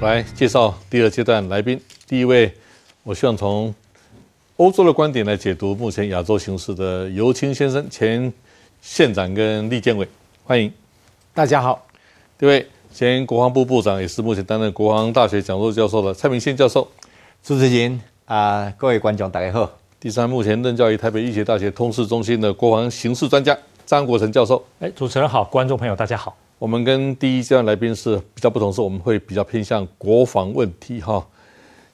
来介绍第二阶段来宾。第一位，我希望从欧洲的观点来解读目前亚洲形势的尤清先生，前县长跟立建委，欢迎。大家好。第二位，前国防部部长，也是目前担任国防大学讲座教授的蔡明宪教授。主持人啊，各位观众，大家好。第三，目前任教于台北医学大学通识中心的国防形势专家张国成教授。哎，主持人好，观众朋友大家好。我们跟第一阶段来宾是比较不同，是我们会比较偏向国防问题哈，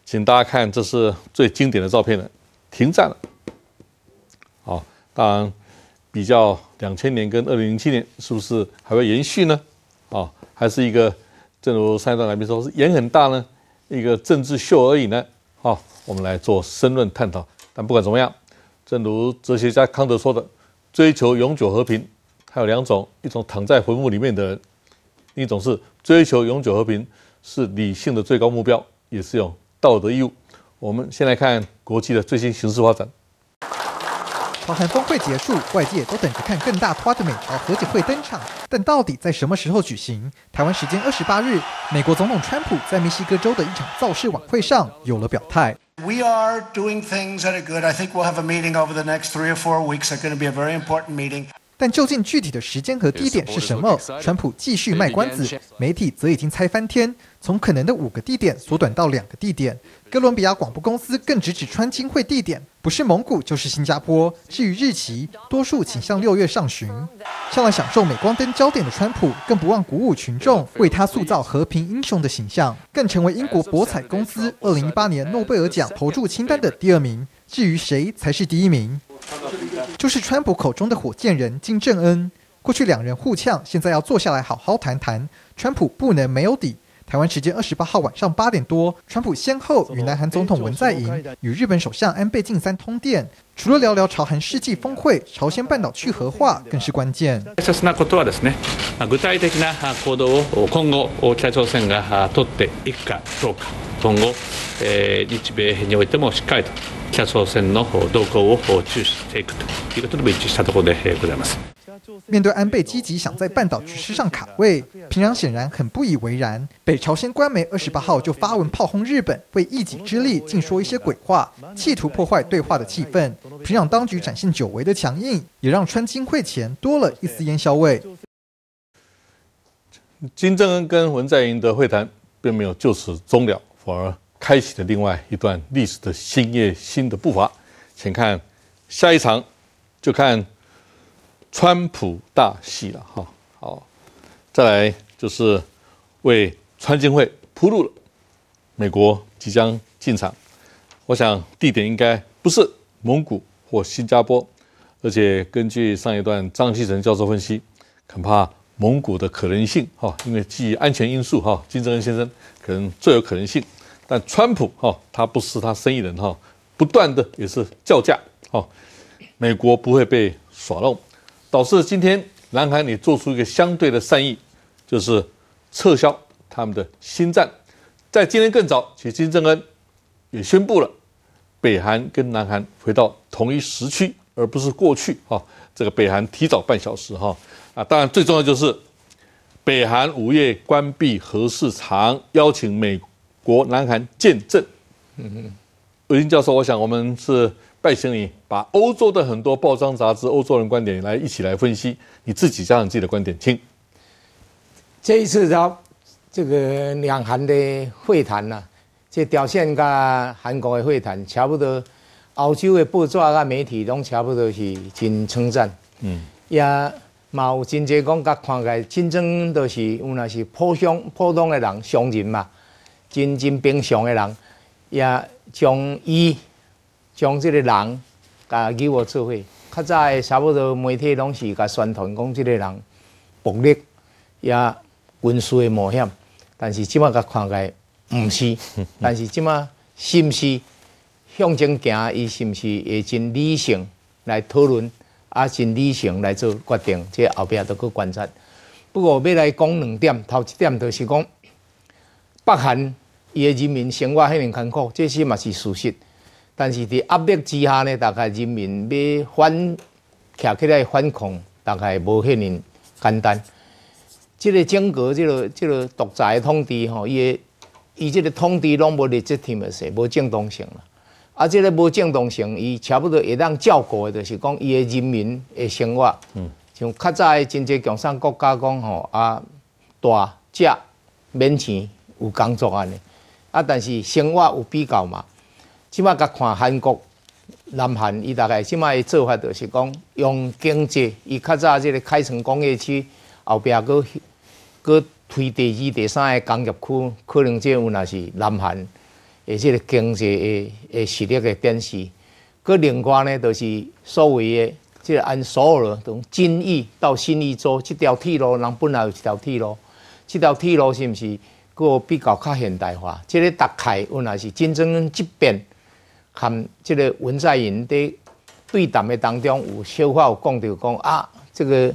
请大家看，这是最经典的照片了，停战了。好，当然比较两千年跟二零零七年是不是还会延续呢？啊，还是一个正如上一段来宾说，是演很大呢，一个政治秀而已呢？好，我们来做深论探讨。但不管怎么样，正如哲学家康德说的，追求永久和平。还有两种，一种躺在坟墓里面的人，一种是追求永久和平，是理性的最高目标，也是有道德义务。我们先来看国际的最新形势发展。朝韩峰会结束，外界都等着看更大花的美朝和解会登场，但到底在什么时候举行？台湾时间二十八日，美国总统川普在密西哥州的一场造势晚会上有了表态。We are doing things that are good. I think we'll have a meeting over the next three or four weeks. It's going to be a very important meeting. 但究竟具体的时间和地点是什么？川普继续卖关子，媒体则已经猜翻天，从可能的五个地点缩短到两个地点。哥伦比亚广播公司更直指川金会地点不是蒙古就是新加坡。至于日期，多数倾向六月上旬。向来享受镁光灯焦点的川普，更不忘鼓舞群众，为他塑造和平英雄的形象，更成为英国博彩公司二零一八年诺贝尔奖投注清单的第二名。至于谁才是第一名？就是川普口中的火箭人金正恩。过去两人互呛，现在要坐下来好好谈谈。川普不能没有底。台湾时间二十八号晚上八点多，川普先后与南韩总统文在寅、与日本首相安倍晋三通电，除了聊聊朝韩世纪峰会，朝鲜半岛去核化更是关键。大切なことはですね、具体的な行動を今後北朝鮮が取っていくかどうか、 今後日米においてもしっかりと北朝鮮の動向を注視していくということでも一致したところでございます。面对安倍积极想在半岛局势上卡位，平壤显然很不以为然。北朝鲜官媒二十八号就发文炮轰日本，为一己之力竟说一些鬼话，企图破坏对话的气氛。平壤当局展现久违的强硬，也让川金会前多了一丝烟硝味。金正恩跟文在寅的会谈并没有就此终了， 而开启了另外一段历史的新页、新的步伐。请看下一场，就看。川普大戏了哈，好，再来就是为川金会铺路了。美国即将进场，我想地点应该不是蒙古或新加坡，而且根据上一段张锡成教授分析，恐怕蒙古的可能性哈，因为基于安全因素哈，金正恩先生可能最有可能性。但川普哈，他不是他生意人哈，不断的也是叫价哈，美国不会被耍弄。导致今天南韩你做出一个相对的善意，就是撤销他们的新战。在今天更早，其实金正恩也宣布了，北韩跟南韩回到同一时区，而不是过去哈。这个北韩提早半小时哈啊，当然最重要就是北韩午夜关闭核市场，邀请美国、南韩见证。嗯嗯，韦金教授，我想我们是。拜请你把欧洲的很多报章杂志、欧洲人观点来一起来分析，你自己加上自己的观点，请。这一次的这个两韩的会谈呢，这表现跟韩国的会谈差不多，欧洲的报纸啊媒体拢差不多是真称赞，嗯，也嘛有真济讲甲看起来真正都是有那是普通普通的人、商人嘛，真真平常的人，也将伊。将这个人甲给我智慧，较早差不多媒体拢是甲宣传讲这个人暴力也军事的冒险，但是即马甲看起来毋是，但是即马是毋是向前行，伊是毋是会真理性来讨论，啊真理性来做决定，即后壁都去观察。不过要来讲两点，头一点就是讲北韩伊的人民生活遐尼艰苦，这些嘛是事实。但是伫压力之下呢，大概人民要反站起来反抗，大概无遐尼简单。即个整个这个即个独裁统治吼，伊伊即个统治拢无 legitimacy，无正当性啦。啊，即个无正当性，伊差不多会当照顾的，就是讲伊的人民的生活。嗯，像较早的真济共产国家讲吼啊，大只免钱有工作安尼。啊，但是生活有比较嘛。即马甲看韩国、南韩，伊大概即马的做法就是讲用经济，伊较早即个开城工业区后壁佫佫推第二、第三个工业区，可能即有若是南韩。诶，即个经济诶诶实力诶展示，佮另外呢，就是所谓诶，即个按所有的从金义到新义州，即条铁路，人本来有一条铁路，即条铁路是毋是佮比较较现代化？即个大概原来是金正恩即边含即个文在寅伫对谈的当中有小话有讲到讲啊，这个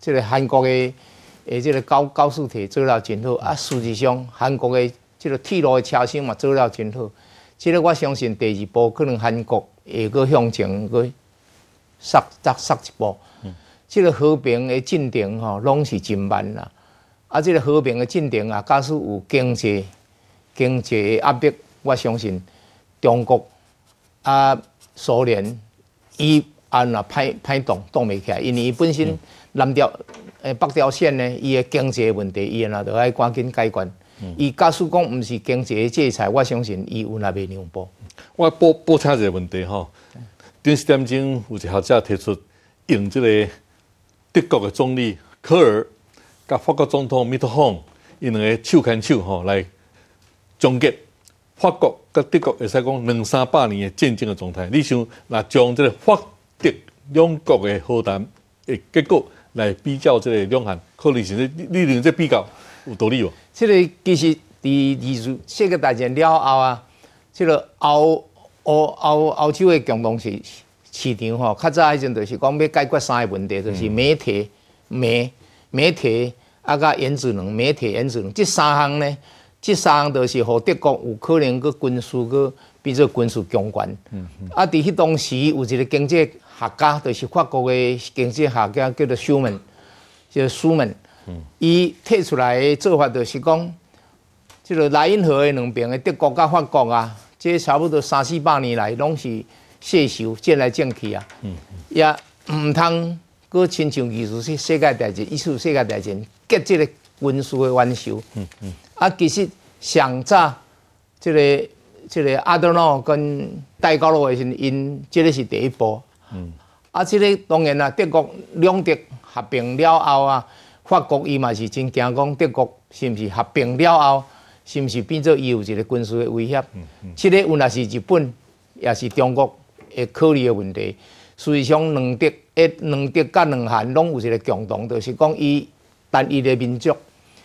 即个韩国的诶，即个高高速铁做了真好啊，事实上韩国的。即个铁路的车厢嘛做了真好，即个我相信第二步可能韩国会阁向前阁杀再杀一步。即个和平的进程吼，拢是真慢啦。啊，即个和平的进程啊，假使有经济经济压迫，我相信中国啊、苏联伊啊若歹歹动动袂起来，因为伊本身南条诶北条线呢，伊的经济问题，伊若着爱赶紧解决。伊假使讲毋是经济制裁，我相信伊有那袂让步。我补补充一个问题吼，电视点钟有一学者提出，用即个德国的总理科尔，甲法国总统米特洪因两个手牵手吼来终结法国甲德国会使讲两三百年的战争的状态。你想，那将这个法德两国的和谈的结果来比较这个两岸，可能是你你这比较有道理无？即个其实伫二次世界大战了后啊，即个欧欧欧欧洲的共同市市场吼，较早迄阵就是讲要解决三个问题，就是媒体、媒媒体啊，甲原子能、媒体、原子能，即三项呢，即三项都是互德国有可能个军事个变做军事强权。啊，伫迄当时有一个经济学家，就是法国的经济学家，叫做舒曼，叫舒曼。伊提出来的做法就是讲，即个莱茵河的两边的德国甲法国啊，即差不多三四百年来拢是世仇，战来战去啊，也毋通搁亲像意思是世界大战，一次世界大战结即个军事的冤仇。啊，其实上早即个即个阿德诺跟戴高乐的时，因即个是第一步。啊，即个当然啦，德国两德合并了后啊。法国伊嘛是真惊讲德国是毋是合并了后，是毋是变做伊有一个军事的威胁？即个有若是日本，也是中国会考虑的问题。实际上，两德诶，两德甲两韩拢有一个共同，就是讲伊单一的民族。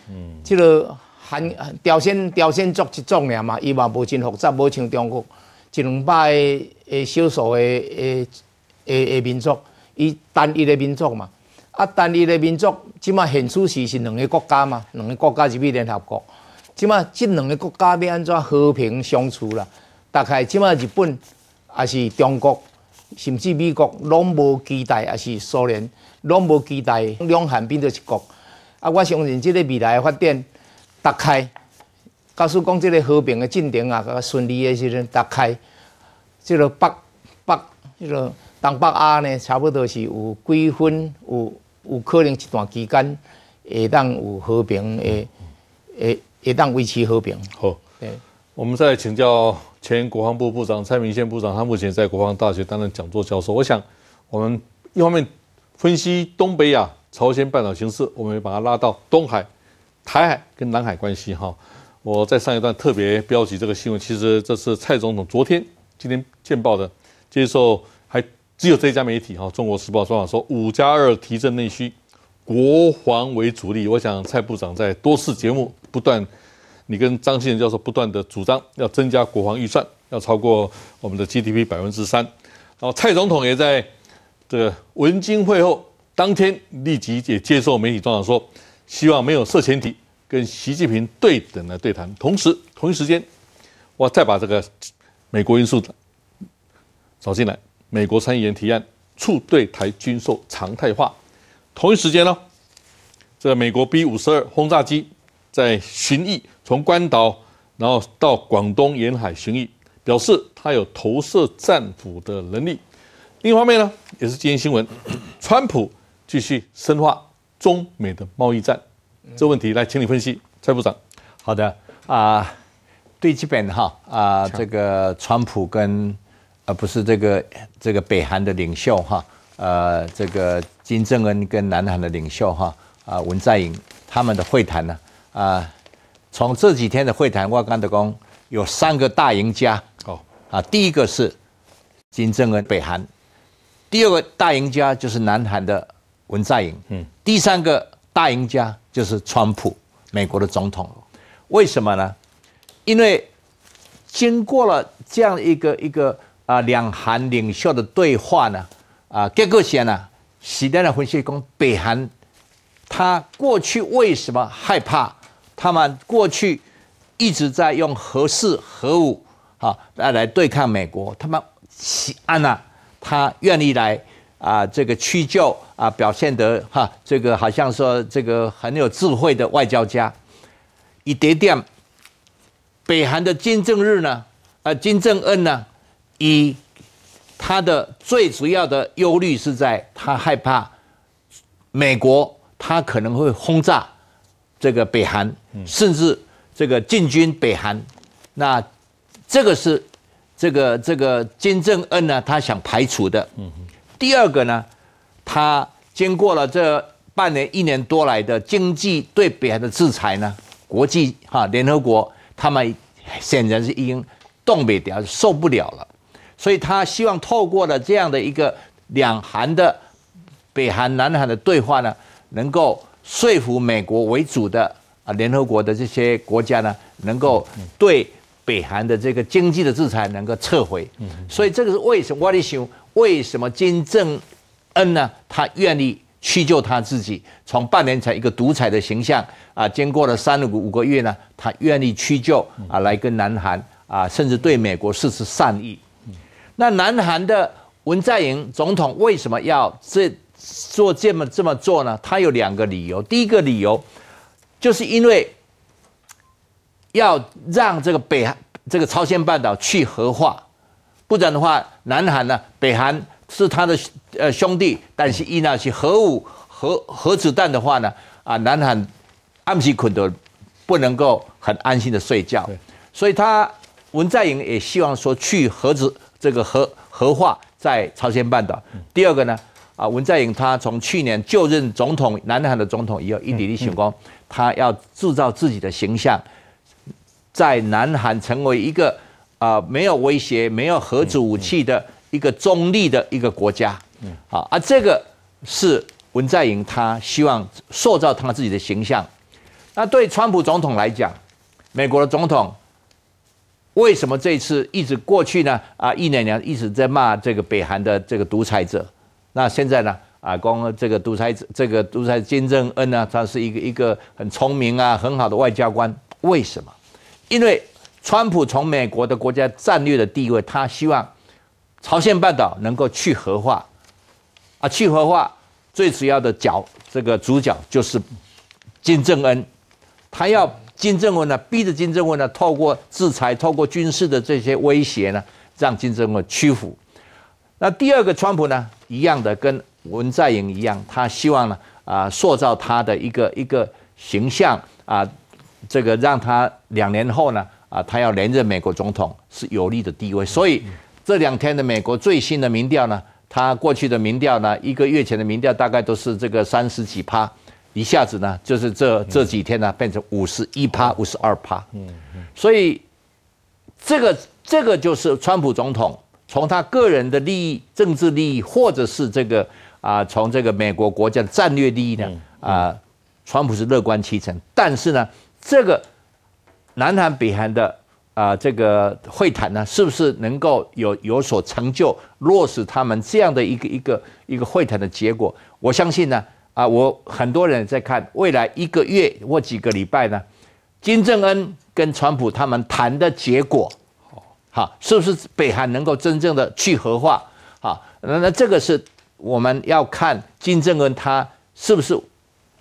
嗯，即个韩朝鲜朝鲜族一种尔嘛，伊嘛无真复杂，无像中国一两百个诶少数的诶诶诶民族，伊单一的民族嘛。啊，单一的民族，即马现处是是两个国家嘛，两个国家入去联合国。即马即两个国家要安怎和平相处啦？大概即马日本也是中国，甚至美国拢无期待，也是苏联拢无期待两韩变做一国。啊，我相信即个未来的发展，大概假使讲即个和平的进程啊，顺利的时阵，大概即个北北即个东北亚呢，差不多是有几分有。有可能一段期间会当有和平，的会会当维持和平。好，对，我们再请教前国防部部长蔡明宪部长，他目前在国防大学担任讲座教授。我想，我们一方面分析东北亚、朝鲜半岛形势，我们也把它拉到东海、台海跟南海关系。哈，我在上一段特别标记这个新闻，其实这是蔡总统昨天、今天见报的，接受还。只有这家媒体哈，《中国时报》专访说，五加二提振内需，国防为主力。我想蔡部长在多次节目不断，你跟张信仁教授不断的主张要增加国防预算，要超过我们的 GDP 百分之三。然后蔡总统也在这个文经会后当天立即也接受媒体专访说，希望没有设前提跟习近平对等的对谈。同时，同一时间，我再把这个美国因素找进来。美国参议员提案促对台军售常态化。同一时间呢，这个美国 B 五十二轰炸机在巡弋从关岛然后到广东沿海巡弋，表示他有投射战斧的能力。另一方面呢，也是今天新闻，川普继续深化中美的贸易战，这问题来请你分析，蔡部长。好的啊，最基本哈啊，这个川普跟呃不是这个这个北韩的领袖哈，呃这个金正恩跟南韩的领袖哈啊文在寅他们的会谈呢啊，从这几天的会谈，我刚的讲有三个大赢家。哦。啊，第一个是金正恩北韩，第二个大赢家就是南韩的文在寅，嗯，第三个大赢家就是川普美国的总统。为什么呢？因为经过了这样一个一个啊两韩领袖的对话呢，啊结果显呢，时代的分析讲北韩他过去为什么害怕？他们过去一直在用核试核武啊来来对抗美国，他们西安呢，他愿意来啊这个屈就啊表现得哈这个好像说这个很有智慧的外交家。一叠点，北韩的金正日呢？啊，金正恩呢？以他的最主要的忧虑是在他害怕美国，他可能会轰炸这个北韩，甚至这个进军北韩。那这个是这个这个金正恩呢？他想排除的。第二个呢？他经过了这半年一年多来的经济对北韩的制裁呢？国际哈联合国，他们显然是已经冻北掉，受不了了，所以他希望透过了这样的一个两韩的北韩、南韩的对话呢，能够说服美国为主的啊联合国的这些国家呢，能够对北韩的这个经济的制裁能够撤回。所以这个是为什么？我在想，为什么金正恩呢？他愿意。屈就他自己，从半年前一个独裁的形象啊，经过了三五五个月呢，他愿意屈就啊，来跟南韩啊，甚至对美国示出善意。那南韩的文在寅总统为什么要这做这么这么做呢？他有两个理由。第一个理由就是因为要让这个北韩这个朝鲜半岛去核化，不然的话，南韩呢，北韩。是他的呃兄弟，但是伊那是核武核核子弹的话呢，啊，南韩暗时困的不能够很安心的睡觉，所以他文在寅也希望说去核子这个核核化在朝鲜半岛。第二个呢，啊，文在寅他从去年就任总统，南韩的总统以后，一点一点光，他要制造自己的形象，在南韩成为一个啊没有威胁、没有核子武器的。一个中立的一个国家，嗯，好，而这个是文在寅他希望塑造他自己的形象。那对川普总统来讲，美国的总统为什么这次一直过去呢？啊，一年年一直在骂这个北韩的这个独裁者。那现在呢？啊，光这个独裁者，这个独裁金正恩呢，他是一个一个很聪明啊，很好的外交官。为什么？因为川普从美国的国家战略的地位，他希望。朝鲜半岛能够去核化，啊，去核化最主要的角，这个主角就是金正恩，他要金正恩呢，逼着金正恩呢，透过制裁、透过军事的这些威胁呢，让金正恩屈服。那第二个川普呢，一样的跟文在寅一样，他希望呢，啊，塑造他的一个一个形象啊，这个让他两年后呢，啊，他要连任美国总统是有利的地位，所以。这两天的美国最新的民调呢，他过去的民调呢，一个月前的民调大概都是这个三十几趴，一下子呢，就是这这几天呢，变成五十一趴、五十二趴。嗯嗯。所以这个这个就是川普总统从他个人的利益、政治利益，或者是这个啊，从这个美国国家的战略利益呢，啊，川普是乐观其成。但是呢，这个南韩、北韩的。啊，这个会谈呢，是不是能够有有所成就，落实他们这样的一个一个一个会谈的结果？我相信呢，啊，我很多人在看未来一个月或几个礼拜呢，金正恩跟川普他们谈的结果，好，是不是北韩能够真正的去核化？好，那那这个是我们要看金正恩他是不是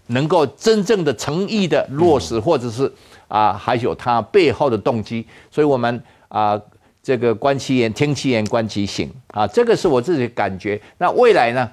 能够真正的诚意的落实，或者是。啊，还有他背后的动机，所以我们啊，这个观其言，听其言，观其行啊，这个是我自己感觉。那未来呢？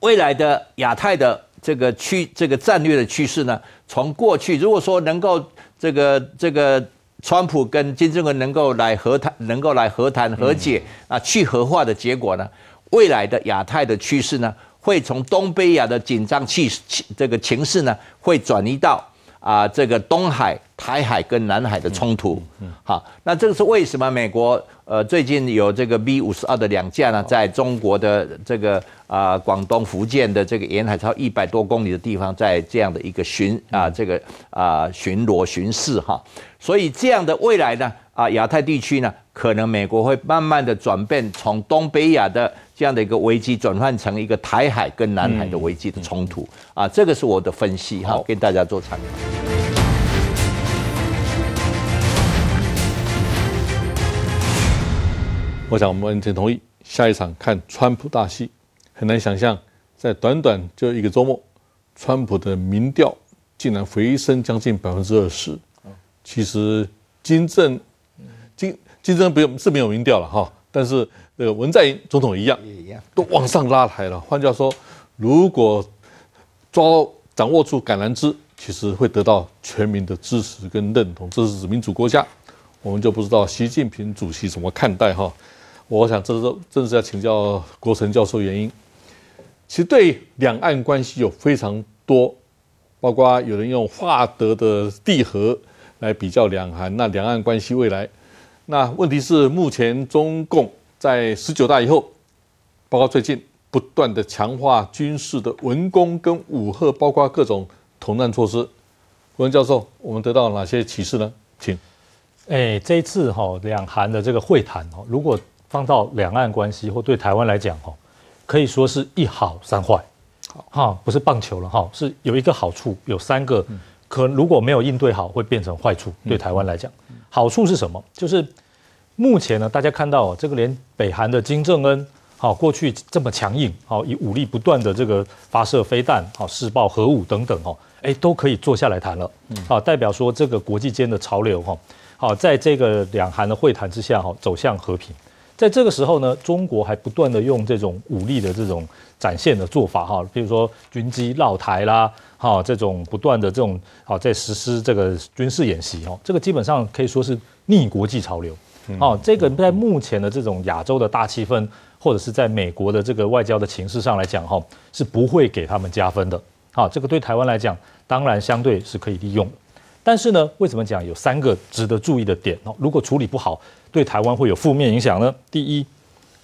未来的亚太的这个趋这个战略的趋势呢？从过去如果说能够这个这个川普跟金正恩能够来和谈，能够来和谈和解啊，去核化的结果呢？未来的亚太的趋势呢？会从东北亚的紧张气这个情势呢，会转移到啊这个东海、台海跟南海的冲突。好，那这个是为什么？美国呃最近有这个 B 五十二的两架呢，在中国的这个啊广东、福建的这个沿海超一百多公里的地方，在这样的一个巡啊这个啊巡逻巡视哈。所以这样的未来呢啊亚太地区呢，可能美国会慢慢的转变，从东北亚的。这样的一个危机转换成一个台海跟南海的危机的冲突。啊，这个是我的分析哈，跟大家做参考。我想我们完全同意，下一场看川普大戏，很难想象在短短就一个周末，川普的民调竟然回升将近百分之二十。其实金正金金正不用是没有民调了哈，但是。这个文在寅总统一样，一样都往上拉抬了。换句话说，如果抓掌握住橄榄枝，其实会得到全民的支持跟认同。这是民主国家，我们就不知道习近平主席怎么看待哈。我想这是正是要请教国成教授原因。其实对两岸关系有非常多，包括有人用华德的地核来比较两韩，那两岸关系未来，那问题是目前中共。在十九大以后，包括最近不断的强化军事的文攻跟武赫，包括各种统战措施。文教授，我们得到哪些启示呢？请。哎，这一次哈两韩的这个会谈哈，如果放到两岸关系或对台湾来讲哈，可以说是一好三坏。好哈，不是棒球了哈，是有一个好处，有三个可如果没有应对好，会变成坏处。对台湾来讲，好处是什么？就是。目前呢，大家看到这个连北韩的金正恩，好过去这么强硬，好以武力不断的这个发射飞弹，好试爆核武等等，哦，哎都可以坐下来谈了，好代表说这个国际间的潮流，哈，好在这个两韩的会谈之下，哈走向和平。在这个时候呢，中国还不断的用这种武力的这种展现的做法，哈，比如说军机绕台啦，哈这种不断的这种，啊在实施这个军事演习，哦，这个基本上可以说是逆国际潮流。哦，这个在目前的这种亚洲的大气氛，或者是在美国的这个外交的情势上来讲，哈，是不会给他们加分的。好，这个对台湾来讲，当然相对是可以利用。但是呢，为什么讲有三个值得注意的点？哦，如果处理不好，对台湾会有负面影响呢？第一，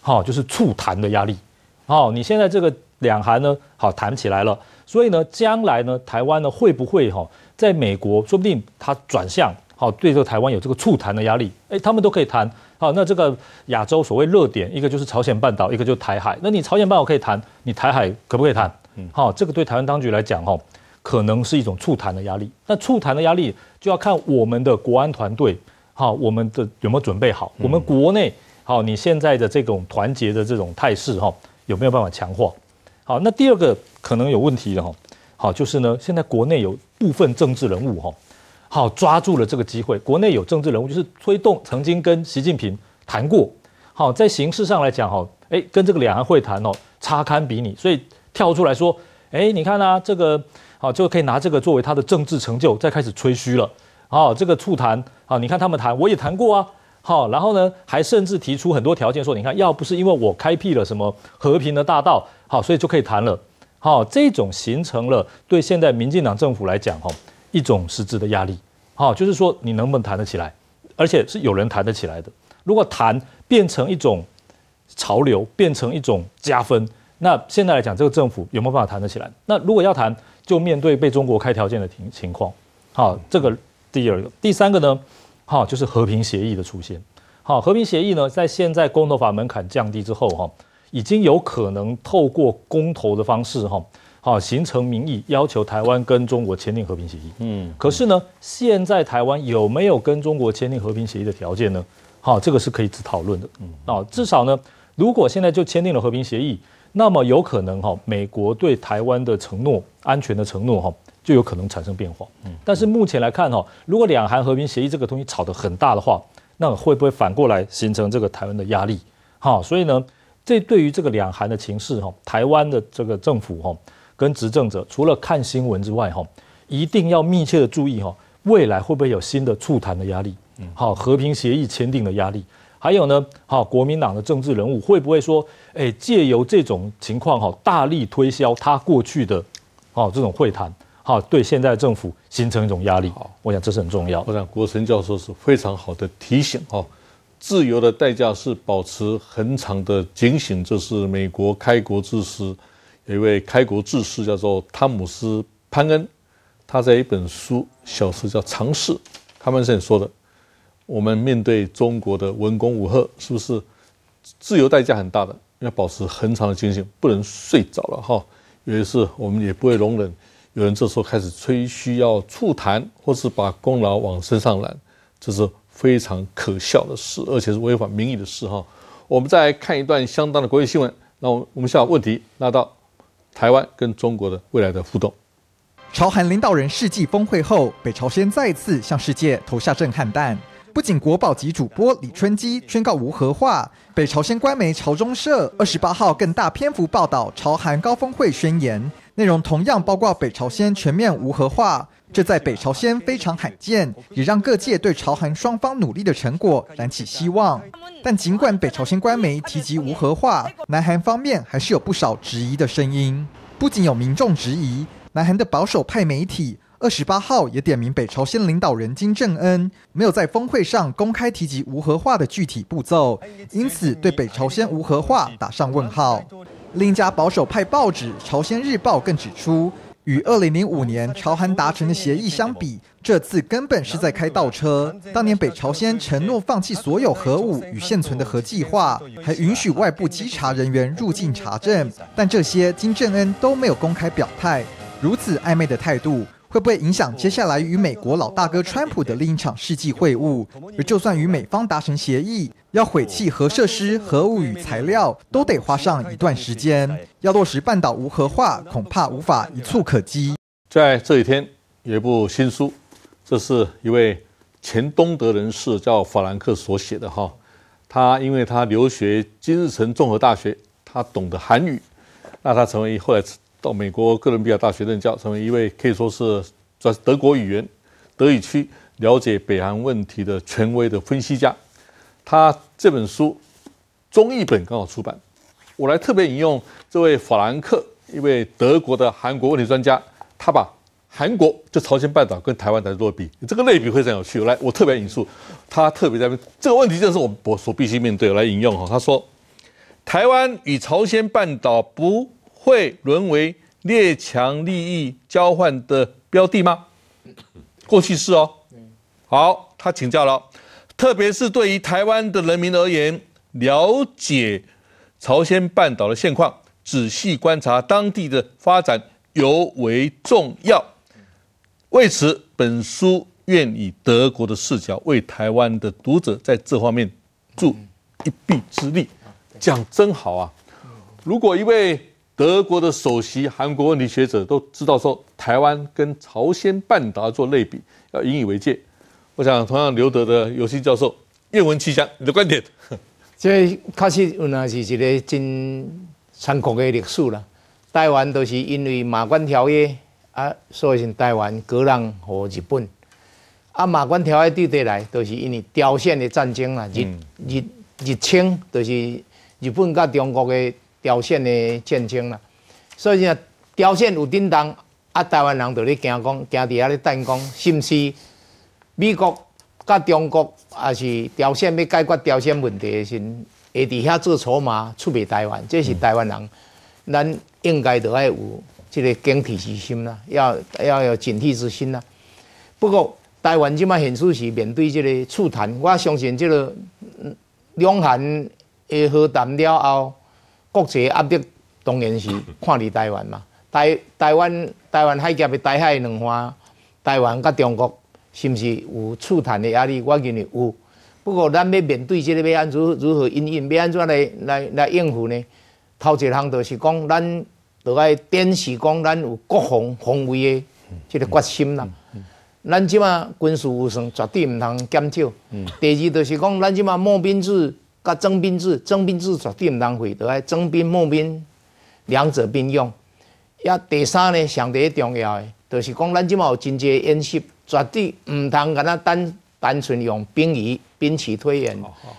好，就是促谈的压力。好，你现在这个两韩呢，好谈起来了，所以呢，将来呢，台湾呢会不会哈，在美国说不定它转向。好，对这个台湾有这个促谈的压力，哎，他们都可以谈。好，那这个亚洲所谓热点，一个就是朝鲜半岛，一个就是台海。那你朝鲜半岛可以谈，你台海可不可以谈？嗯，好，这个对台湾当局来讲，哈，可能是一种促谈的压力。那促谈的压力就要看我们的国安团队，好，我们的有没有准备好？我们国内，好，你现在的这种团结的这种态势，哈，有没有办法强化？好，那第二个可能有问题的，哈，好，就是呢，现在国内有部分政治人物，哈。好，抓住了这个机会。国内有政治人物，就是推动曾经跟习近平谈过。好，在形式上来讲，哈，哎，跟这个两岸会谈哦，差堪比拟，所以跳出来说，哎，你看啊，这个好就可以拿这个作为他的政治成就，再开始吹嘘了。好，这个促谈，好，你看他们谈，我也谈过啊。好，然后呢，还甚至提出很多条件，说你看，要不是因为我开辟了什么和平的大道，好，所以就可以谈了。好，这种形成了对现在民进党政府来讲，哈。一种实质的压力，好，就是说你能不能谈得起来，而且是有人谈得起来的。如果谈变成一种潮流，变成一种加分，那现在来讲，这个政府有没有办法谈得起来？那如果要谈，就面对被中国开条件的情情况。好，这个第二个，第三个呢，好，就是和平协议的出现。好，和平协议呢，在现在公投法门槛降低之后，哈，已经有可能透过公投的方式，哈。好，形成民意要求台湾跟中国签订和平协议。嗯，可是呢，现在台湾有没有跟中国签订和平协议的条件呢？好，这个是可以只讨论的。嗯，啊，至少呢，如果现在就签订了和平协议，那么有可能哈，美国对台湾的承诺、安全的承诺哈，就有可能产生变化。嗯，但是目前来看哈，如果两韩和平协议这个东西吵得很大的话，那会不会反过来形成这个台湾的压力？哈，所以呢，这对于这个两韩的情势哈，台湾的这个政府哈跟执政者除了看新闻之外哈，一定要密切的注意哈，未来会不会有新的促谈的压力？嗯，好，和平协议签订的压力。还有呢，好，国民党的政治人物会不会说，哎，借由这种情况哈，大力推销他过去的，哦，这种会谈，好，对现在政府形成一种压力。好，我想这是很重要。我想国成教授是非常好的提醒哈，自由的代价是保持恒长的警醒。这是美国开国之师有一位开国志士叫做汤姆斯潘恩，他在一本书小说叫《尝试》，他们是说的。我们面对中国的文攻武赫，是不是自由代价很大的？要保持很长的警醒，不能睡着了哈。有一次，我们也不会容忍有人这时候开始吹嘘要促谈，或是把功劳往身上揽，这是非常可笑的事，而且是违反民意的事哈。我们再看一段相当的国际新闻，那我我们下问题拉到台湾跟中国的未来的互动。朝韩领导人世纪峰会后，北朝鲜再次向世界投下震撼弹。不仅国宝级主播李春基宣告无核化，北朝鲜官媒朝中社二十八号更大篇幅报道朝韩高峰会宣言，内容同样包括北朝鲜全面无核化，这在北朝鲜非常罕见，也让各界对朝韩双方努力的成果燃起希望。但尽管北朝鲜官媒提及无核化，南韩方面还是有不少质疑的声音。不仅有民众质疑，南韩的保守派媒体。二十八号也点名北朝鲜领导人金正恩没有在峰会上公开提及无核化的具体步骤，因此对北朝鲜无核化打上问号。另一家保守派报纸《朝鲜日报》更指出，与2005年朝韩达成的协议相比，这次根本是在开倒车。当年北朝鲜承诺放弃所有核武与现存的核计划，还允许外部稽查人员入境查证，但这些金正恩都没有公开表态。如此暧昧的态度。会不会影响接下来与美国老大哥川普的另一场世纪会晤？而就算与美方达成协议，要毁弃核设施、核物与材料，都得花上一段时间。要落实半岛无核化，恐怕无法一触可及。在这一天，有一部新书，这是一位前东德人士叫法兰克所写的哈。他因为他留学金日成综合大学，他懂得韩语，那他成为后来。到美国哥伦比亚大学任教，成为一位可以说是在德国语言德语区了解北韩问题的权威的分析家。他这本书中译本刚好出版，我来特别引用这位法兰克，一位德国的韩国问题专家，他把韩国就朝鲜半岛跟台湾来做比，这个类比非常有趣。来，我特别引述他特别在这个问题，就是我我所必须面对。我来引用哈，他说：台湾与朝鲜半岛不。会沦为列强利益交换的标的吗？过去是哦。好，他请教了，特别是对于台湾的人民而言，了解朝鲜半岛的现况，仔细观察当地的发展尤为重要。为此，本书愿以德国的视角，为台湾的读者在这方面助一臂之力。讲真好啊！如果一位德国的首席韩国问题学者都知道说，台湾跟朝鲜半岛做类比，要引以为戒。我想，同样留德的游戏教授愿闻其详，你的观点。这确实有那是一个真残酷的历史啦。台湾都是因为马关条约啊，所以台湾割让和日本。啊，马关条约对得来，都是因为朝鲜的战争啦，日日日清，都是日本甲中国的。朝鲜的战争啦，所以啊，朝鲜有震动，啊，台湾人就咧惊讲，惊伫遐咧等讲，是毋是美国甲中国，也是朝鲜要解决朝鲜问题的时，会伫遐做筹码出卖台湾？这是台湾人，咱应该都爱有即个警惕之心啦，要要有警惕之心啦。不过，台湾即摆现实是面对即个促谈，我相信这个两韩的和谈了后。国际压力当然是看伫台湾嘛，台台湾台湾海峡的台海两岸，台湾甲中国是毋是有触谈的压力？我认为有。不过咱要面对这个要安如如何应应，要安怎来来来应付呢？头一项就是讲，咱要爱展示讲咱有国防防卫的这个决心啦。咱即马军事预算绝对毋通减少。第二就是讲，咱即马募兵制甲征兵制，征兵制绝对毋通废，着爱征兵募兵两者并用。也第三呢，上第一重要的，就是讲咱即马有真济演习，绝对毋通敢若单单纯用兵役。兵棋推演，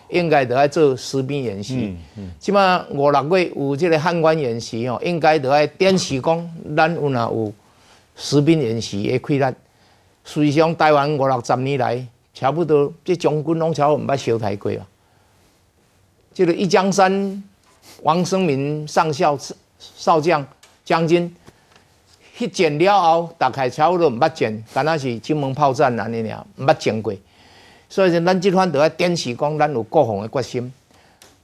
应该都爱做实兵演习。即马五六月有这个汉官演习哦，应该都爱展示讲，咱有哪有实兵演习的困难。实际上，台湾五六十年来，差不多这将军拢差不多毋捌小台过啊。这个一江山，王生明上校少将将军，迄战了后，大概差不多毋捌战，敢若是金门炮战安尼尔，毋捌战过。所以说，咱即番都要展示讲，咱有国防的决心。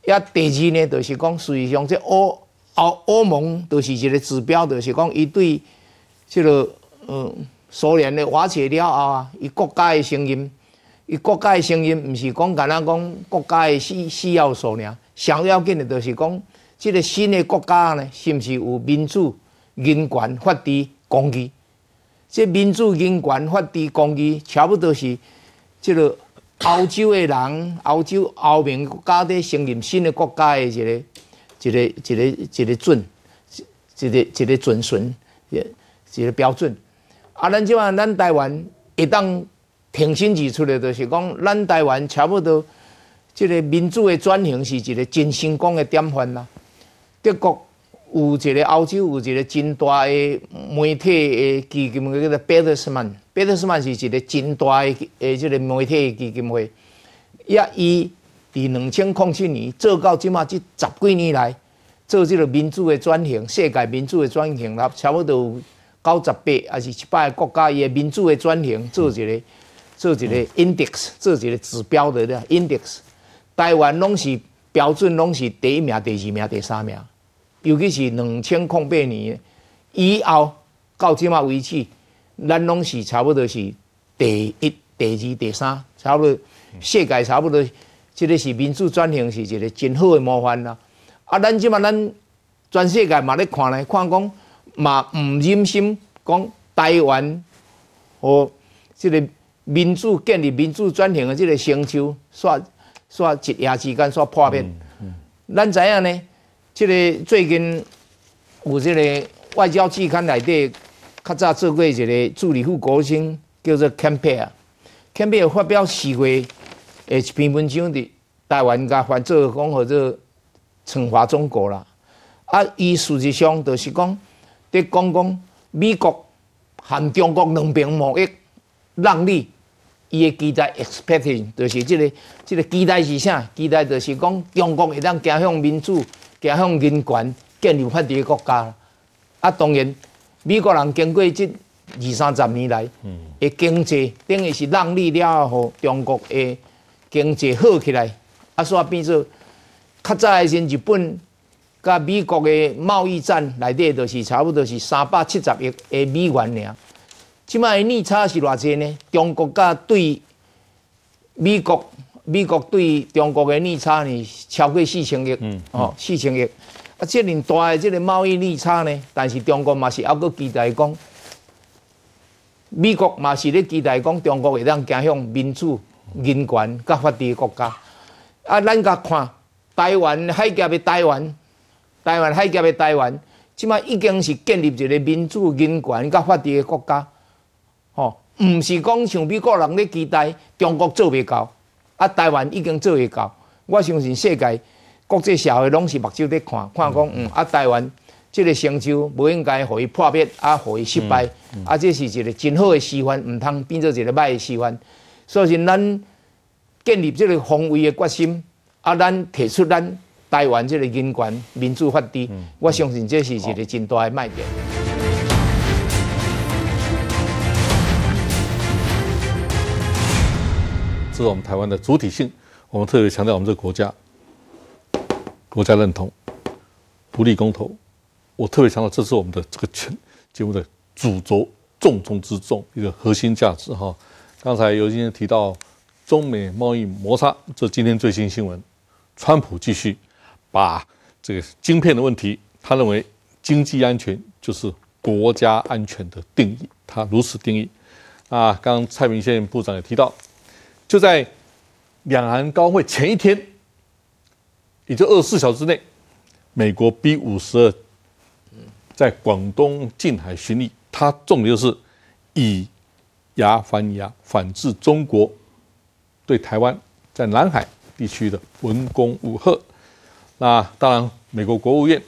也第二呢，就是讲，实际上这欧欧欧盟都是一个指标，就是讲，伊对这个嗯苏联的瓦解了后啊，伊国家的声音，伊国家的声音，毋是讲简单讲国家的需需要素尔，上要紧的，就是讲，即个新的国家呢，是毋是有民主、人权、法治、公义？这民主、人权、法治、公义，差不多是即个。欧洲的人，欧洲欧盟国家在承认新的国家的一个、一个、一个、一个准，一个、一个准绳，一个标准。啊，咱即话，咱台湾一旦挺身而出来，就是讲，咱台湾差不多，这个民主的转型是一个真成功的典范啦。德国。有一个欧洲有一个真大的媒体的基金会，叫做贝德斯曼。贝德斯曼是一个真大的诶，即个媒体基金会。也伊伫两千零七年做到即马，即十几年来做即个民主的转型，世界民主的转型，啦，差不多九十八还是七百个国家伊的民主的转型，做一个做一个 index，做一个指标的 index。台湾拢是标准，拢是第一名、第二名、第三名。尤其是两千零八年以后到即马为止，咱拢是差不多是第一、第二、第三，差不多世界差不多，即个是民主转型是一个真好的模范啦。啊，咱即马咱全世界嘛咧看咧，看讲嘛毋忍心讲台湾和即个民主建立民主转型的即个成就，煞煞一夜之间煞破灭。咱知影呢？这个最近有这个外交期刊内底，较早做过一个助理副国星，叫做 Campbell，Campbell 发表四月诶一篇文章的台湾甲犯做讲或者惩罚中国啦。啊，伊事实上就是讲，伫讲讲美国含中国两边贸易让利，伊的期待 expecting 就是即个即个期待是啥？期待就是讲中国会当走向民主。走向人权、建立法治的国家，啊，当然，美国人经过这二三十年来，的经济等于是让利了后，中国的经济好起来，啊，所以变做较早的时阵，日本甲美国的贸易战内底，就是差不多是三百七十亿的美元尔。即卖逆差是偌济呢？中国甲对美国。美国对中国的逆差呢，超过四千亿，哦，四千亿。啊，这么大的这个贸易逆差呢，但是中国嘛是还阁期待讲，美国嘛是咧期待讲，中国会当走向民主、人权、甲法治国家。啊，咱甲看台湾海峡的台湾，台湾海峡的台湾，即卖已经是建立一个民主、人权、甲法治的国家。吼，毋是讲像美国人咧期待，中国做袂到。啊，台湾已经做会到，我相信世界国际社会拢是目睭咧看，看讲嗯，啊，台湾即个成就无应该互伊破灭，啊，互伊失败，啊，这是一个真好的示范，毋通变做一个歹的示范。所以咱建立这个防卫的决心，啊，咱提出咱台湾这个人权、民主、法治，我相信这是一个真大的卖点。这是我们台湾的主体性，我们特别强调我们这个国家国家认同、独立公投。我特别强调，这是我们的这个全节目的主轴、重中之重一个核心价值哈。刚才尤先生提到中美贸易摩擦，这今天最新新闻，川普继续把这个晶片的问题，他认为经济安全就是国家安全的定义，他如此定义。啊，刚刚蔡明宪部长也提到，就在两韩高会前一天，也就二十四小时内，美国 B 五十二在广东近海巡弋，它重点就是以牙还牙，反制中国对台湾在南海地区的文攻武吓。那当然，美国国务院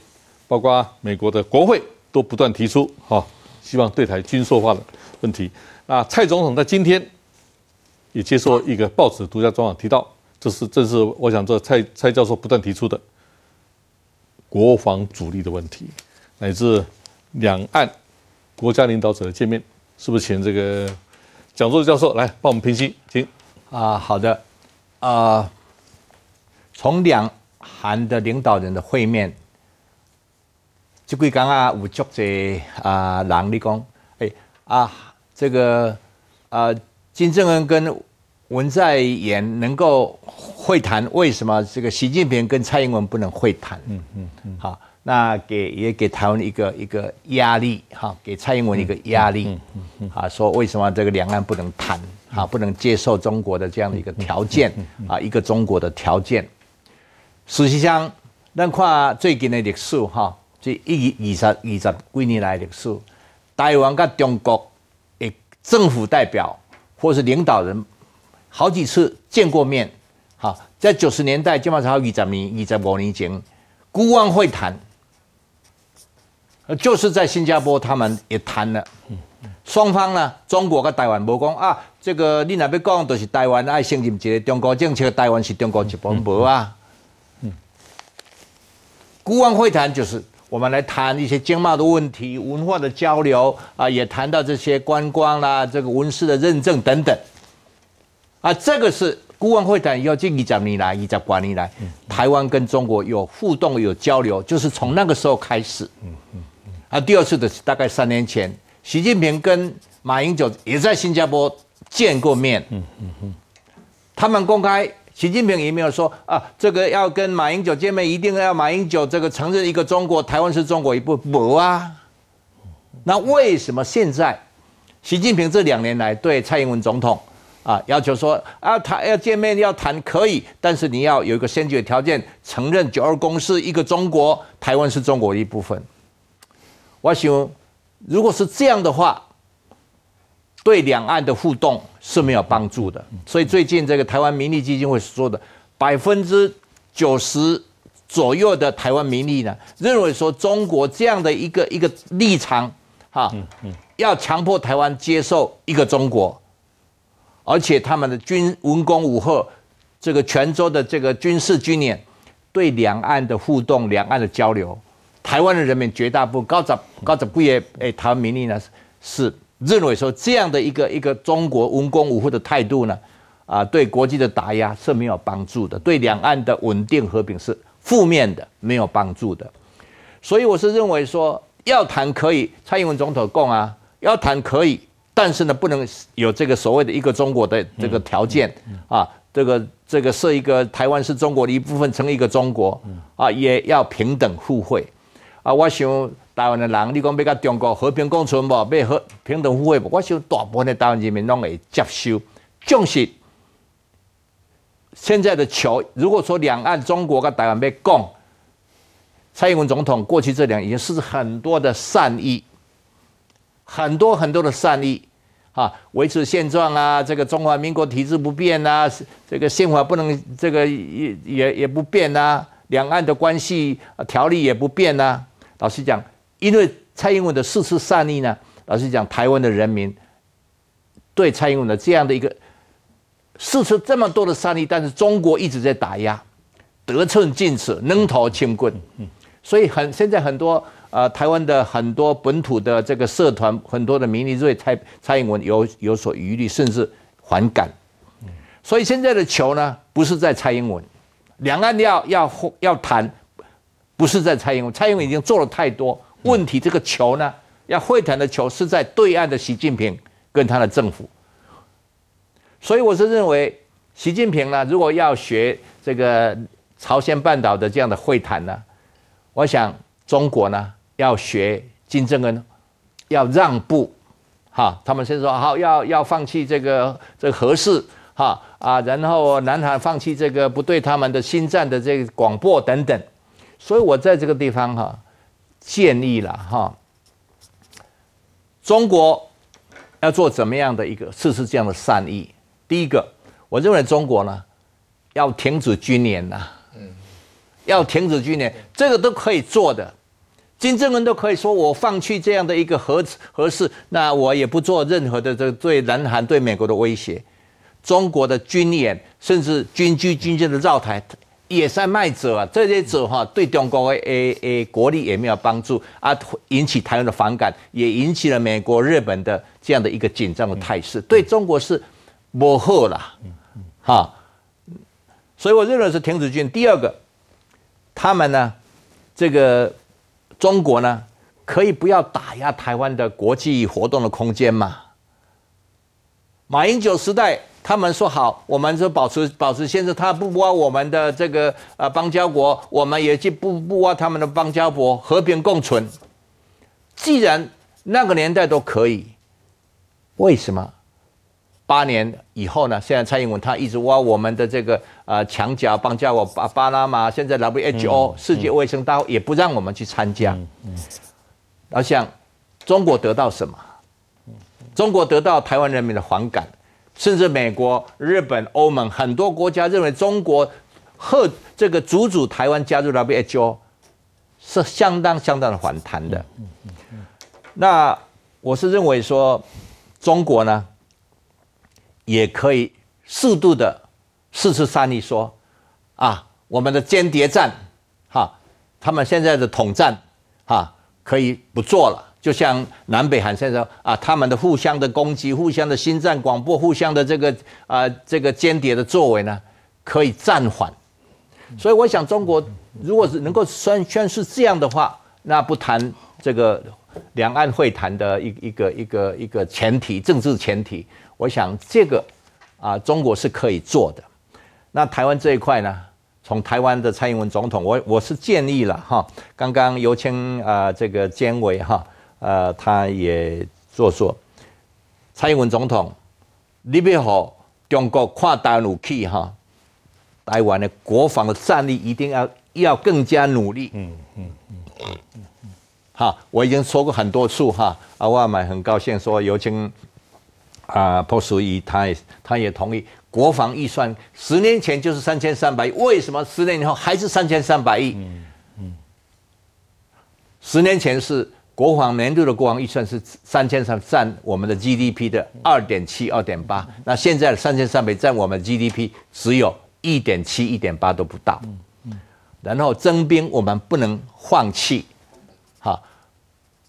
包括美国的国会都不断提出，哈，希望对台军售化的问题。那蔡总统在今天也接受一个报纸独家专访，提到，这是这是我想这蔡蔡教授不断提出的国防主力的问题，乃至两岸国家领导者的见面，是不是请这个讲座的教授来帮我们评析？请啊，好的，啊，从两韩的领导人的会面，这几讲啊，有足者啊人你讲，哎啊。这个啊，金正恩跟文在寅能够会谈，为什么这个习近平跟蔡英文不能会谈？嗯嗯嗯。好，那给也给台湾一个一个压力，哈，给蔡英文一个压力，嗯嗯嗯。啊，说为什么这个两岸不能谈？啊，不能接受中国的这样的一个条件，啊，一个中国的条件。实际上，咱看最近的历史，哈，这一二十二十几年来历史，台湾跟中国。政府代表或是领导人好几次见过面，好，在九十年代基本上二十年、二十五年前，孤汪会谈，就是在新加坡他们也谈了，双方呢，中国跟台湾无讲啊，这个你那边讲都是台湾爱承认一个中国政策，台湾是中国一部分无啊，孤汪会谈就是。我们来谈一些经贸的问题、文化的交流啊，也谈到这些观光啦、这个文史的认证等等。啊，这个是顾问会谈以后这一十年来、一十管年来，台湾跟中国有互动、有交流，就是从那个时候开始。嗯嗯。啊，第二次的是大概三年前，习近平跟马英九也在新加坡见过面。嗯嗯嗯。他们公开。习近平也没有说啊，这个要跟马英九见面，一定要马英九这个承认一个中国，台湾是中国一部分啊。那为什么现在习近平这两年来对蔡英文总统啊要求说啊，他要见面要谈可以，但是你要有一个先决条件，承认九二共识，一个中国，台湾是中国的一部分。我想，如果是这样的话。对两岸的互动是没有帮助的，所以最近这个台湾民利基金会说的百分之九十左右的台湾民利呢，认为说中国这样的一个一个立场，哈，要强迫台湾接受一个中国，而且他们的军文攻武吓，这个泉州的这个军事军演，对两岸的互动、两岸的交流，台湾的人民绝大部分高早高早不也诶，台湾民利呢是。认为说这样的一个一个中国文攻武吓的态度呢，啊，对国际的打压是没有帮助的，对两岸的稳定和平是负面的，没有帮助的。所以我是认为说，要谈可以，蔡英文总统供啊，要谈可以，但是呢，不能有这个所谓的一个中国的这个条件啊，这个这个设一个台湾是中国的一部分，成一个中国啊，也要平等互惠啊，我想。台湾的人，你讲要甲中国和平共存无？要和平等互惠无？我想大部分的台湾人民拢会接受。正是现在的球，如果说两岸中国跟台湾要共，蔡英文总统过去这两已经是很多的善意，很多很多的善意啊，维持现状啊，这个中华民国体制不变啊，这个宪法不能这个也也也不变啊，两岸的关系条例也不变啊。老实讲。因为蔡英文的四次善意呢，老实讲，台湾的人民对蔡英文的这样的一个四次这么多的善意，但是中国一直在打压，得寸进尺，扔头轻棍，所以很现在很多呃台湾的很多本土的这个社团，很多的民意对蔡蔡英文有有所疑虑，甚至反感。所以现在的球呢，不是在蔡英文，两岸要要要谈，不是在蔡英文，蔡英文已经做了太多。问题这个球呢，要会谈的球是在对岸的习近平跟他的政府，所以我是认为习近平呢，如果要学这个朝鲜半岛的这样的会谈呢，我想中国呢要学金正恩要让步，哈，他们先说好要要放弃这个这个核试，哈啊，然后南韩放弃这个不对他们的新战的这个广播等等，所以我在这个地方哈建议了哈，中国要做怎么样的一个试试这样的善意？第一个，我认为中国呢要停止军演呐，嗯，要停止军演，这个都可以做的。金正恩都可以说我放弃这样的一个核核试，那我也不做任何的这对南韩对美国的威胁。中国的军演甚至军机军舰的绕台也在卖者啊，这些者哈对中国的诶诶国力也没有帮助啊，引起台湾的反感，也引起了美国、日本的这样的一个紧张的态势，对中国是不好啦，哈。所以我认为是停止军。第二个，他们呢，这个。中国呢，可以不要打压台湾的国际活动的空间嘛？马英九时代，他们说好，我们就保持保持现状，他不挖我们的这个呃邦交国，我们也就不不挖他们的邦交国，和平共存。既然那个年代都可以，为什么？八年以后呢？现在蔡英文他一直挖我们的这个呃墙角，邦交我巴巴拿马，现在 WHO 世界卫生大会也不让我们去参加。而想中国得到什么？中国得到台湾人民的反感，甚至美国、日本、欧盟很多国家认为中国和这个阻止台湾加入 WHO 是相当相当的反弹的。那我是认为说中国呢？也可以适度的四次善意说，啊，我们的间谍战，哈，他们现在的统战，哈，可以不做了。就像南北韩现在啊，他们的互相的攻击、互相的心战广播、互相的这个啊这个间谍的作为呢，可以暂缓。所以我想，中国如果是能够宣宣示这样的话，那不谈这个两岸会谈的一一个一个一个前提，政治前提。我想这个啊，中国是可以做的。那台湾这一块呢，从台湾的蔡英文总统，我我是建议了哈。刚刚尤清啊，这个监委哈，呃，他也做说，蔡英文总统，你别好中国跨大陆去哈，台湾的国防的战力一定要要更加努力。嗯嗯嗯嗯嗯。好，我已经说过很多次哈，啊，我们很高兴说尤清。啊，不属于他，也他也同意国防预算十年前就是三千三百亿，为什么十年以后还是三千三百亿？嗯嗯，十年前是国防年度的国防预算是三千三占我们的 GDP 的二点七、二点八，那现在三千三百占我们 GDP 只有一点七、一点八都不到。嗯，然后征兵我们不能放弃，哈，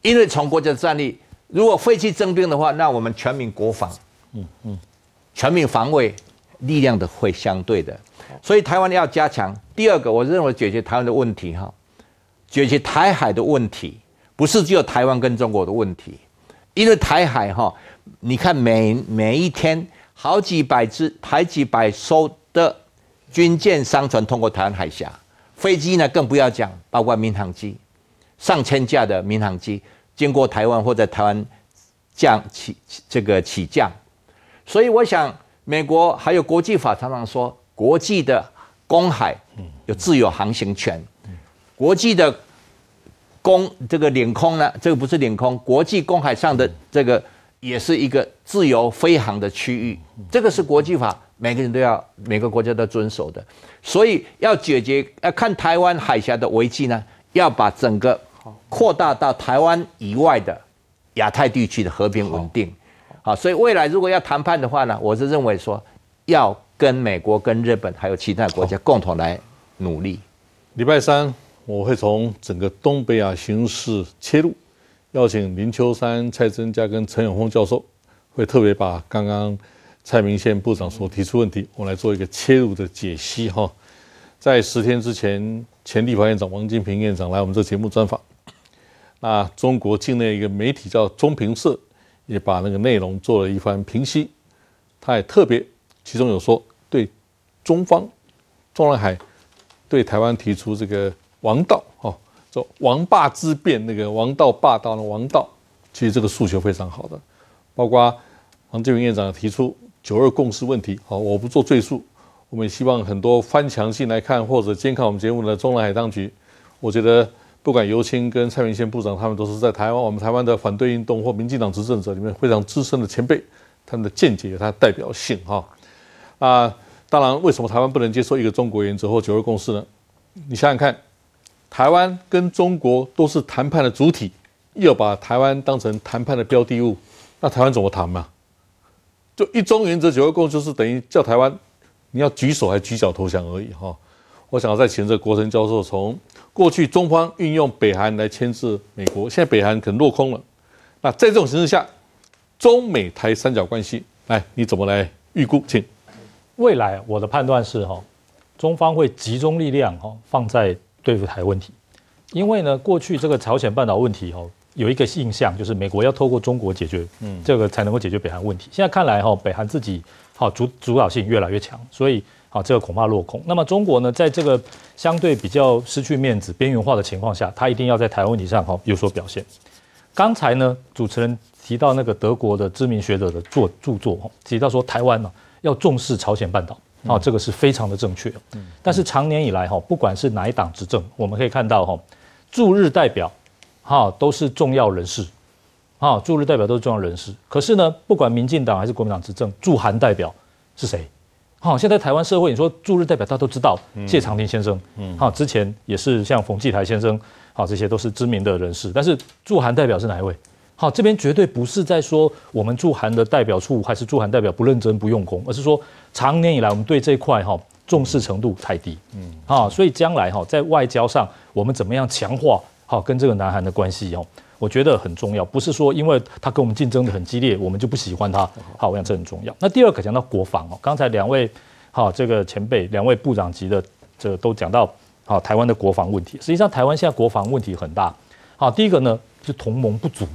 因为从国家战力。如果废弃征兵的话，那我们全民国防，嗯嗯，全民防卫力量的会相对的，所以台湾要加强。第二个，我认为解决台湾的问题哈，解决台海的问题，不是只有台湾跟中国的问题，因为台海哈，你看每每一天好几百只、排几百艘的军舰商船通过台湾海峡，飞机呢更不要讲，包括民航机，上千架的民航机。经过台湾或者台湾降起这个起降，所以我想美国还有国际法常常说，国际的公海有自由航行权，国际的公这个领空呢，这个不是领空，国际公海上的这个也是一个自由飞航的区域，这个是国际法，每个人都要每个国家都遵守的，所以要解决要看台湾海峡的危机呢，要把整个。扩大到台湾以外的亚太地区的和平稳定，好，所以未来如果要谈判的话呢，我是认为说要跟美国、跟日本还有其他国家共同来努力。礼拜三我会从整个东北亚形势切入，邀请林秋山、蔡增佳跟陈永峰教授，会特别把刚刚蔡明宪部长所提出问题，我来做一个切入的解析哈。在十天之前，前立法院长王金平院长来我们这节目专访。那中国境内一个媒体叫中评社，也把那个内容做了一番评析。他也特别，其中有说对中方中南海对台湾提出这个王道哦，说王霸之变那个王道霸道的王道其实这个诉求非常好的，包括王建民院长提出九二共识问题，好，我不做赘述。我们也希望很多翻墙进来看或者监看我们节目的中南海当局，我觉得不管尤清跟蔡明宪部长，他们都是在台湾我们台湾的反对运动或民进党执政者里面非常资深的前辈，他们的见解有它代表性哈。啊，当然，为什么台湾不能接受一个中国原则或九二共识呢？你想想看，台湾跟中国都是谈判的主体，要把台湾当成谈判的标的物，那台湾怎么谈嘛？就一中原则九二共识，就是等于叫台湾。你要举手还举脚投降而已哈！我想在前这国成教授从过去中方运用北韩来牵制美国，现在北韩可能落空了。那在这种形势下，中美台三角关系，来你怎么来预估？请未来我的判断是哈，中方会集中力量哈放在对付台问题，因为呢过去这个朝鲜半岛问题哦有一个印象就是美国要透过中国解决，嗯，这个才能够解决北韩问题。现在看来哈，北韩自己。好主主导性越来越强，所以好这个恐怕落空。那么中国呢，在这个相对比较失去面子、边缘化的情况下，他一定要在台湾问题上哈有所表现。刚才呢，主持人提到那个德国的知名学者的作著作哈，提到说台湾呢要重视朝鲜半岛，啊，这个是非常的正确。但是长年以来哈，不管是哪一党执政，我们可以看到哈，驻日代表哈都是重要人士。啊，驻日代表都是重要人士。可是呢，不管民进党还是国民党执政，驻韩代表是谁？好，现在台湾社会，你说驻日代表，大家都知道，谢长廷先生。嗯，好，之前也是像冯继台先生，好，这些都是知名的人士。但是驻韩代表是哪一位？好，这边绝对不是在说我们驻韩的代表处还是驻韩代表不认真不用功，而是说长年以来我们对这块哈重视程度太低。嗯，啊，所以将来哈在外交上，我们怎么样强化好跟这个南韩的关系哦？我觉得很重要，不是说因为他跟我们竞争的很激烈，我们就不喜欢他。好，我想这很重要。那第二个讲到国防哦，刚才两位好这个前辈，两位部长级的这都讲到好台湾的国防问题。实际上，台湾现在国防问题很大。好，第一个呢是同盟不足。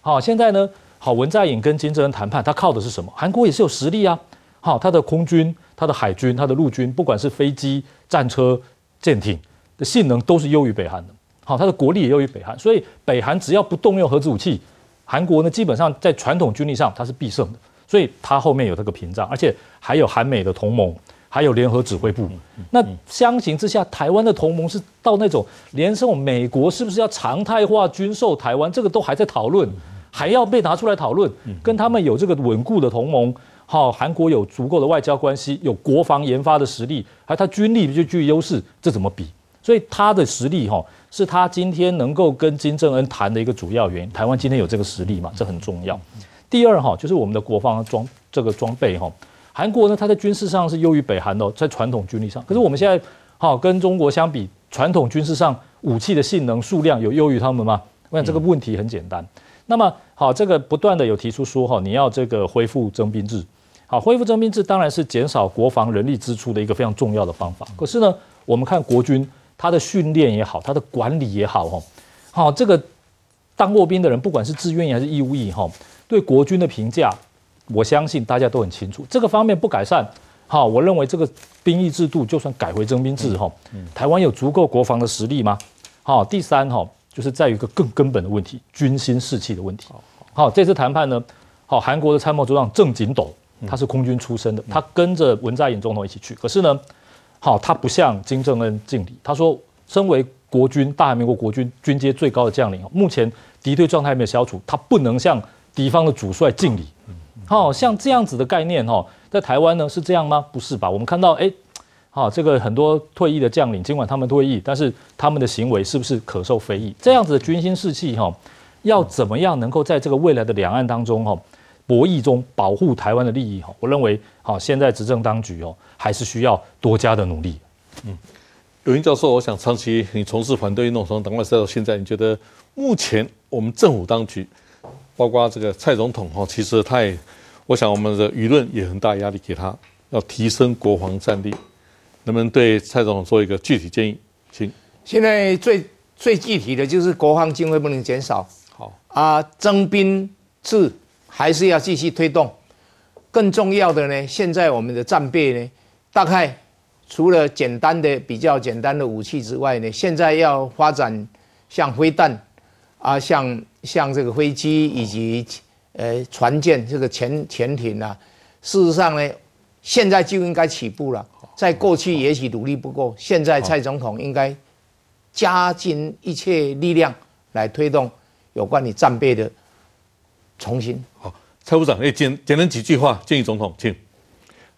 好，现在呢好文在寅跟金正恩谈判，他靠的是什么？韩国也是有实力啊。好，他的空军、他的海军、他的陆军，不管是飞机、战车、舰艇的性能，都是优于北韩的。好，他的国力也优于北韩，所以北韩只要不动用核子武器，韩国呢基本上在传统军力上它是必胜的，所以它后面有这个屏障，而且还有韩美的同盟，还有联合指挥部。那相形之下，台湾的同盟是到那种连这种美国是不是要常态化军售台湾，这个都还在讨论，还要被拿出来讨论，跟他们有这个稳固的同盟，好，韩国有足够的外交关系，有国防研发的实力，还他军力就具有优势，这怎么比？所以他的实力哈。是他今天能够跟金正恩谈的一个主要原因。台湾今天有这个实力嘛？这很重要。第二哈，就是我们的国防装这个装备哈，韩国呢，它在军事上是优于北韩的，在传统军力上。可是我们现在好跟中国相比，传统军事上武器的性能数量有优于他们吗？我想这个问题很简单。那么好，这个不断的有提出说哈，你要这个恢复征兵制。好，恢复征兵制当然是减少国防人力支出的一个非常重要的方法。可是呢，我们看国军。他的训练也好，他的管理也好，哈，好，这个当过兵的人，不管是自愿还是义务役，哈，对国军的评价，我相信大家都很清楚。这个方面不改善，好，我认为这个兵役制度就算改回征兵制，哈，台湾有足够国防的实力吗？好，第三，哈，就是在于一个更根本的问题，军心士气的问题。好，这次谈判呢，好，韩国的参谋组长郑景斗，他是空军出身的，他跟着文在寅总统一起去，可是呢。好，他不向金正恩敬礼。他说，身为国军大韩民国国军军阶最高的将领，目前敌对状态没有消除，他不能向敌方的主帅敬礼。好，像这样子的概念，哈，在台湾呢是这样吗？不是吧？我们看到，哎，好，这个很多退役的将领，尽管他们退役，但是他们的行为是不是可受非议？这样子的军心士气，哈，要怎么样能够在这个未来的两岸当中，哈？博弈中保护台湾的利益哈，我认为好，现在执政当局哦，还是需要多加的努力。嗯，刘英教授，我想长期你从事反对运动从党外赛到现在，你觉得目前我们政府当局，包括这个蔡总统哈，其实他也，我想我们的舆论也很大压力给他，要提升国防战力，能不能对蔡总统做一个具体建议？请。现在最最具体的就是国防经费不能减少。好啊，征兵制。还是要继续推动。更重要的呢，现在我们的战备呢，大概除了简单的、比较简单的武器之外呢，现在要发展像飞弹啊，像像这个飞机以及呃船舰这个潜潜艇啊，事实上呢，现在就应该起步了。在过去也许努力不够，现在蔡总统应该加尽一切力量来推动有关你战备的重新。好，蔡部长，哎，简简单几句话建议总统，请。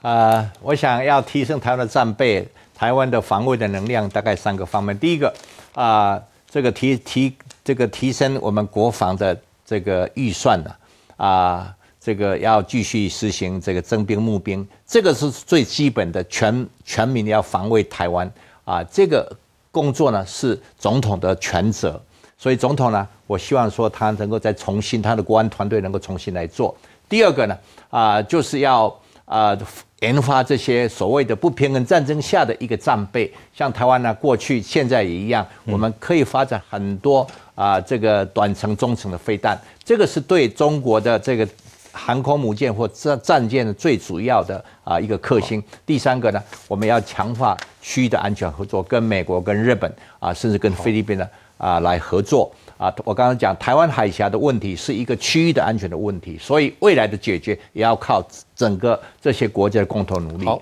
呃，我想要提升台湾的战备，台湾的防卫的能量，大概三个方面。第一个啊，这个提提这个提升我们国防的这个预算呢，啊，这个要继续实行这个征兵募兵，这个是最基本的，全全民要防卫台湾啊，这个工作呢是总统的全责。所以总统呢，我希望说他能够再重新，他的国安团队能够重新来做。第二个呢，啊，就是要啊。研发这些所谓的不平衡战争下的一个战备，像台湾呢，过去现在也一样，我们可以发展很多啊，这个短程、中程的飞弹，这个是对中国的这个航空母舰或战战舰的最主要的啊一个克星。第三个呢，我们要强化区域的安全合作，跟美国、跟日本啊，甚至跟菲律宾呢啊来合作。啊，我刚刚讲台湾海峡的问题是一个区域的安全的问题，所以未来的解决也要靠整个这些国家的共同努力。好，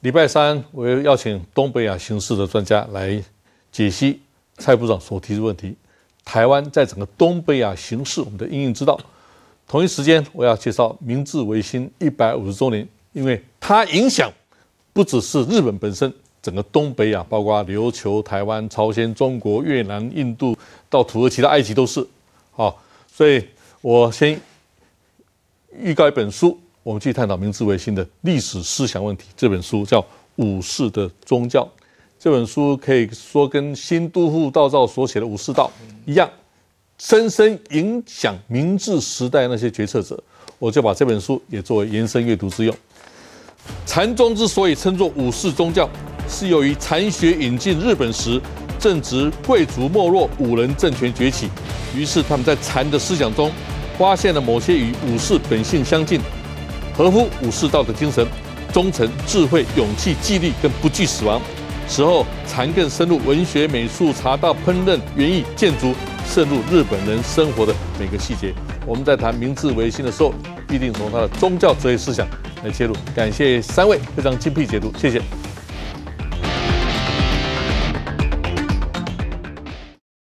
礼拜三我要邀请东北亚形势的专家来解析蔡部长所提的问题。台湾在整个东北亚形势，我们的应应之道。同一时间，我要介绍明治维新一百五十周年，因为它影响不只是日本本身。整个东北亚，包括琉球、台湾、朝鲜、中国、越南、印度，到土耳其到埃及都是，好，所以我先预告一本书，我们去探讨明治维新的历史思想问题。这本书叫《武士的宗教》，这本书可以说跟新都护道造所写的《武士道》一样，深深影响明治时代那些决策者。我就把这本书也作为延伸阅读之用。禅宗之所以称作武士宗教。是由于禅学引进日本时，正值贵族没落、武人政权崛起，于是他们在禅的思想中发现了某些与武士本性相近、合乎武士道的精神：忠诚、智慧、勇气、纪律跟不惧死亡。此后，禅更深入文学、美术、茶道、烹饪、园艺、建筑，渗入日本人生活的每个细节。我们在谈明治维新的时候，必定从他的宗教哲学思想来切入。感谢三位非常精辟解读，谢谢。